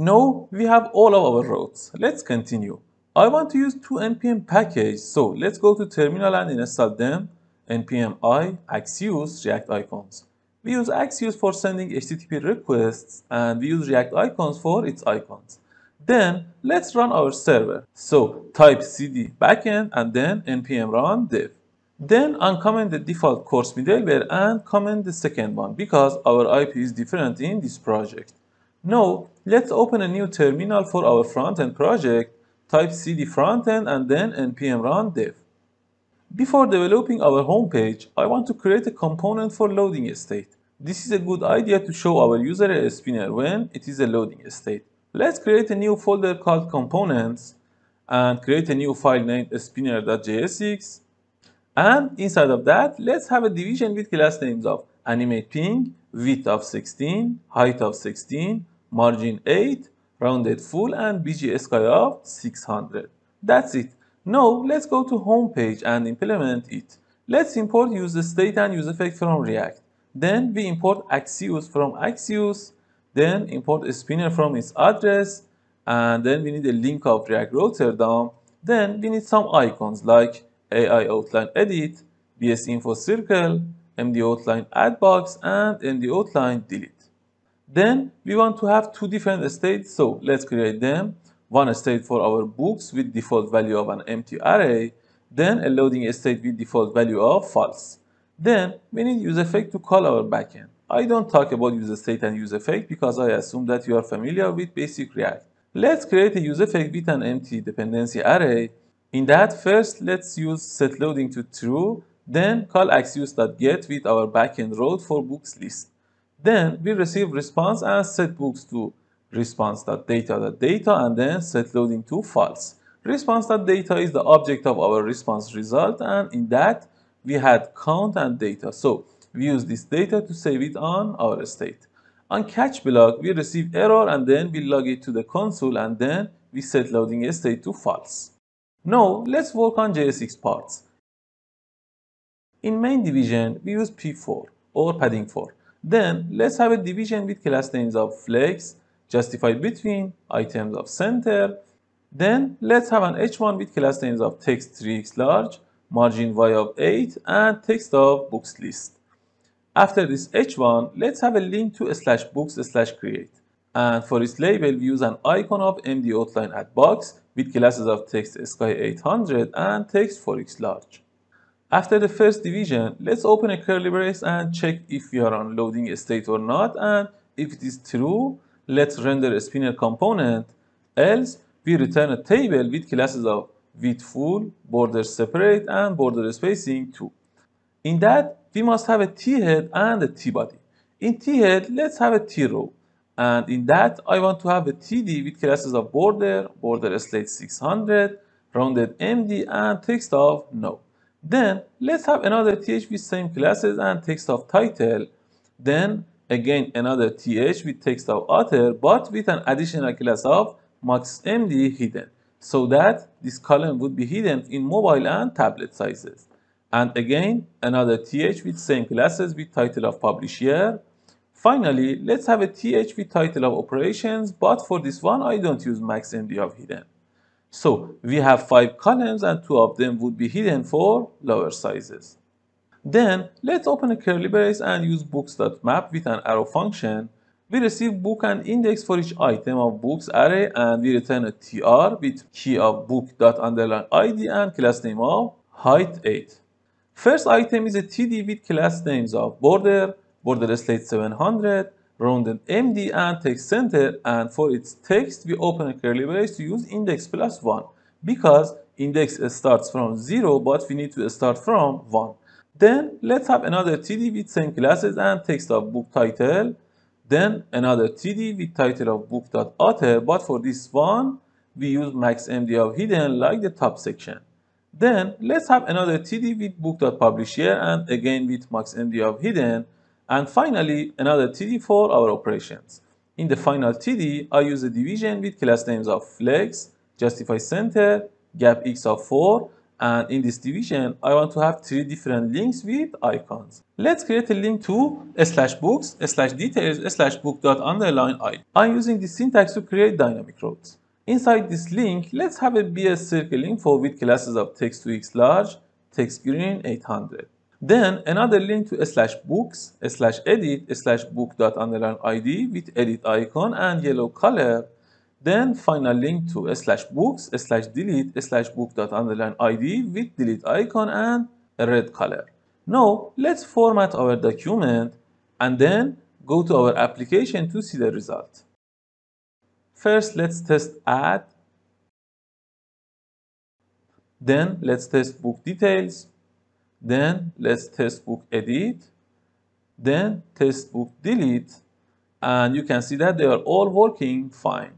Now we have all of our routes. Let's continue. I want to use two npm packages, so let's go to terminal and install them. npm i axios react icons. We use axios for sending HTTP requests and we use react icons for its icons. Then let's run our server. So type cd backend and then npm run dev. Then uncomment the default CORS middleware and comment the second one because our IP is different in this project. Now let's open a new terminal for our frontend project. Type cd frontend and then npm run dev. Before developing our homepage, I want to create a component for loading state. This is a good idea to show our user a spinner when it is a loading state. Let's create a new folder called components and create a new file named spinner.jsx and inside of that, let's have a division with class names of animate ping, width of 16, height of 16, margin 8, rounded full, and bgsky of 600. That's it. Now, let's go to home page and implement it. Let's import use state and use effect from React. Then we import Axios from Axios. Then import a spinner from its address. And then we need a link of React router DOM. Then we need some icons like AI outline edit, BS info circle, MD outline add box, and MD outline delete. Then we want to have two different states, so let's create them. One state for our books with default value of an empty array, then a loading state with default value of false. Then we need use effect to call our backend. I don't talk about use state and use effect because I assume that you are familiar with basic React. Let's create a use effect with an empty dependency array in that, first let's use set loading to true, then call axios.get with our backend route for books list. Then we receive response and set books to response.data.data and then set loading to false. Response.data is the object of our response result and in that we had count and data. So we use this data to save it on our state. On catch block, we receive error and then we log it to the console and then we set loading state to false. Now let's work on JSX parts. In main division, we use P4 or padding 4. Then let's have a division with class names of flex, justified between, items of center. Then let's have an H1 with class names of text 3x large, margin y of 8, and text of books list. After this H1, let's have a link to a slash books slash create. And for its label, we use an icon of MD outline add box with classes of text sky 800 and text 4x large. After the first division, let's open a curly brace and check if we are on loading state or not and if it is true, let's render a spinner component, else we return a table with classes of width full, border separate, and border spacing 2. In that, we must have a t-head and a t-body. In t-head, let's have a t-row. And in that, I want to have a TD with classes of border, border slate 600, rounded MD, and text of no. Then let's have another TH with same classes and text of title. Then again another TH with text of author, but with an additional class of max MD hidden, so that this column would be hidden in mobile and tablet sizes. And again another TH with same classes with title of publisher, Finally, let's have a th with title of operations, but for this one, I don't use max MD of hidden. So we have five columns and two of them would be hidden for lower sizes. Then let's open a curly brace and use books.map with an arrow function. We receive book and index for each item of books array and we return a tr with key of book.underline id and class name of height 8. First item is a td with class names of border, border slate 700, rounded MD and text center and for its text we open a curly brace to use index plus 1 because index starts from 0 but we need to start from 1. Then let's have another TD with same classes and text of book title. Then another TD with title of book.author but for this one we use max MD of hidden like the top section. Then let's have another TD with book.publisher and again with max MD of hidden and finally, another TD for our operations. In the final TD, I use a division with class names of flex, justify center, gap x of 4, And in this division, I want to have three different links with icons. Let's create a link to a slash books a slash details a slash book dot underline i. I'm using this syntax to create dynamic routes. Inside this link, let's have a BS circle info with classes of text2x large, text green 800. Then another link to a slash books slash edit slash book dot underline id with edit icon and yellow color then final link to a slash books slash delete slash book dot underline id with delete icon and red color. Now let's format our document and then go to our application to see the result. First let's test add. Then let's test book details. Then let's test book edit. Then test book delete. And you can see that they are all working fine.